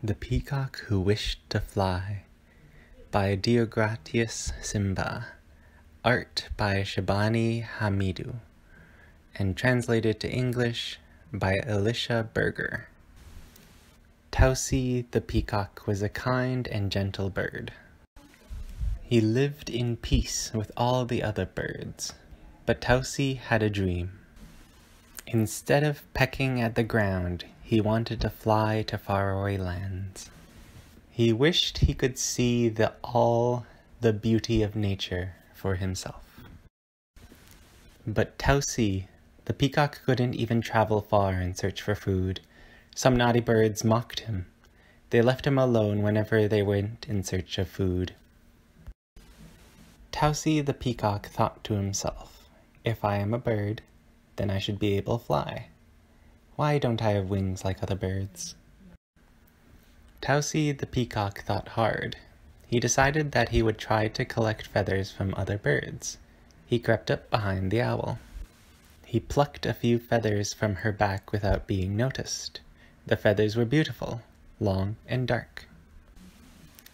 The Peacock Who Wished to Fly by Deogratias Simba, art by Shabani Hamidu, and translated to English by Alisha Berger. Tausi the peacock was a kind and gentle bird. He lived in peace with all the other birds, but Tausi had a dream. Instead of pecking at the ground, he wanted to fly to faraway lands. He wished he could see the all the beauty of nature for himself. But Tausi, the peacock couldn't even travel far in search for food. Some naughty birds mocked him. They left him alone whenever they went in search of food. Tausi the peacock thought to himself, If I am a bird, then I should be able to fly. Why don't I have wings like other birds? Tausi the peacock thought hard. He decided that he would try to collect feathers from other birds. He crept up behind the owl. He plucked a few feathers from her back without being noticed. The feathers were beautiful, long and dark.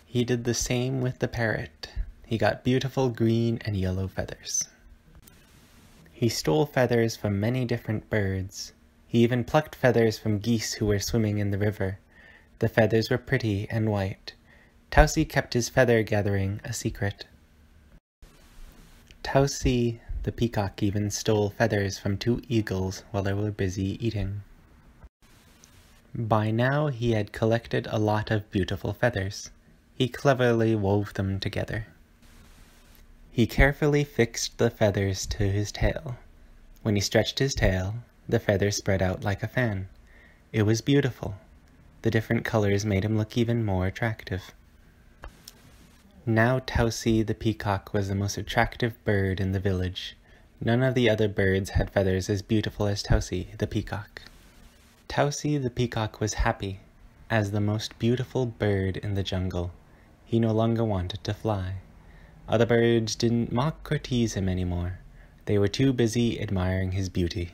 He did the same with the parrot. He got beautiful green and yellow feathers. He stole feathers from many different birds. He even plucked feathers from geese who were swimming in the river. The feathers were pretty and white. Tausi kept his feather gathering a secret. Tausi the peacock even stole feathers from two eagles while they were busy eating. By now he had collected a lot of beautiful feathers. He cleverly wove them together. He carefully fixed the feathers to his tail. When he stretched his tail, the feathers spread out like a fan. It was beautiful. The different colors made him look even more attractive. Now Tausi the peacock was the most attractive bird in the village. None of the other birds had feathers as beautiful as Tausi the peacock. Tausi the peacock was happy. As the most beautiful bird in the jungle, he no longer wanted to fly. Other birds didn't mock or tease him anymore. They were too busy admiring his beauty.